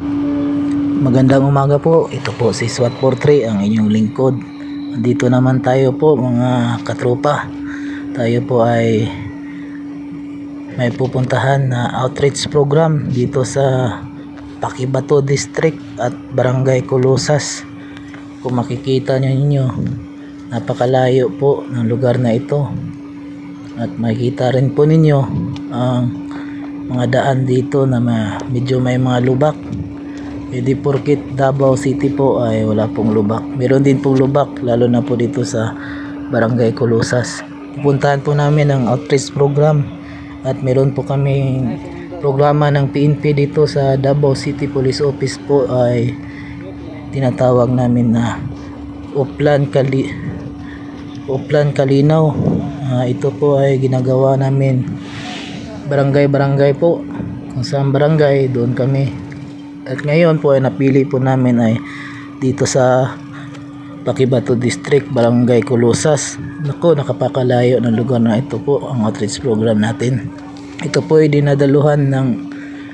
Magandang umaga po. Ito po si SWAT 43 ang inyong lingkod. Dito naman tayo po mga katropa. Tayo po ay may pupuntahan na outreach program dito sa Pakibato District at Barangay Colosas. Kung makikita nyo ninyo, napakalayo po ng lugar na ito. At makikita rin po ninyo ang mga daan dito na medyo may mga lubak. Hindi porkit Davao City po ay wala pong lubak. Meron din pong lubak lalo na po dito sa Barangay Colosas. Pupuntahan po namin ang outreach program at meron po kami programa ng PNP dito sa Davao City Police Office po ay tinatawag namin na Uplan Kali Uplan Kalinaw. Ah, ito po ay ginagawa namin barangay-barangay po. Kung saan barangay, doon kami. At ngayon po ay napili po namin ay dito sa Pakibato District, Barangay Colosas. Nako, nakapakalayo ng lugar na ito po ang outreach program natin. Ito po ay dinadaluhan ng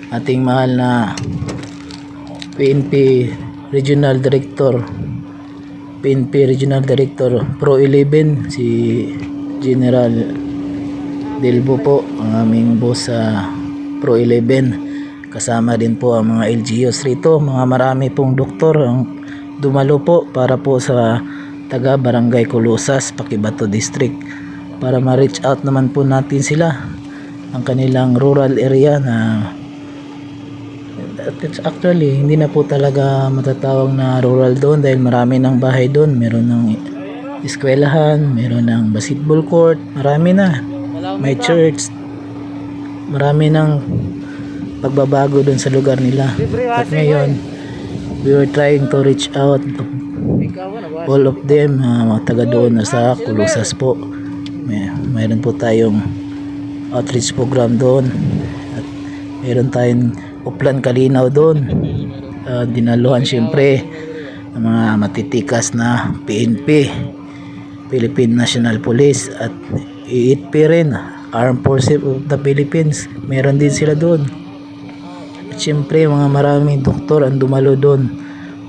ating mahal na PNP Regional Director PNP Regional Director Pro 11 si General Delbo po ang aming boss sa Pro 11 kasama din po ang mga LGUs rito mga marami pong doktor ang dumalo po para po sa taga Barangay Colosas Pakibato District. Para ma-reach out naman po natin sila ang kanilang rural area na it's actually hindi na po talaga matatawag na rural doon dahil marami ng bahay doon. Meron ng eskwelahan meron ng basketball court marami na. May church marami ng pagbabago doon sa lugar nila. At ngayon we were trying to reach out to all of them uh, mga taga doon na sa Kulusas po. May, mayroon po tayong outreach program doon. At mayroon tayong uplan kalinaw doon. Uh, dinaluhan syempre ng mga matitikas na PNP Philippine National Police at IITP rin Armed Forces of the Philippines. Meron din sila doon at syempre mga maraming doktor ang dumalo doon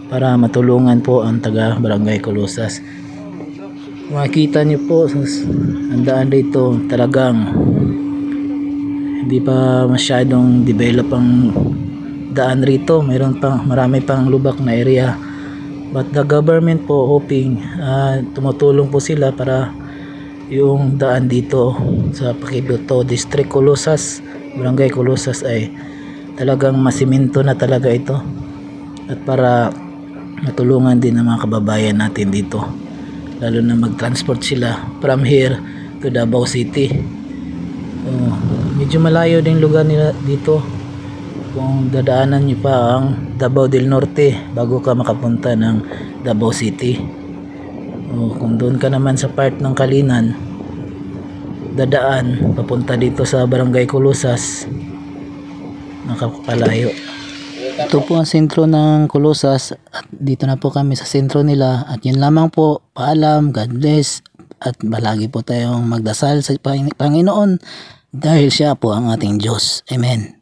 para matulungan po ang taga Barangay Colosas. Makita niyo po ang daan dito talagang hindi pa masyadong develop ang daan rito. Mayroon pang marami pang lubak na area. But the government po hoping uh, tumutulong po sila para yung daan dito sa Pakibuto District Colosas Barangay Colosas ay talagang masiminto na talaga ito. At para matulungan din ng mga kababayan natin dito. Lalo na mag-transport sila from here to Davao City. Oh, medyo malayo din lugar nila dito. Kung dadaanan nyo pa ang Davao del Norte bago ka makapunta ng Davao City. O kung doon ka naman sa part ng Kalinan dadaan papunta dito sa Barangay Colosas nakapalayo ito po ang sentro ng Colosas at dito na po kami sa sentro nila at yun lamang po paalam God bless at malagi po tayong magdasal sa Panginoon dahil siya po ang ating Diyos. Amen.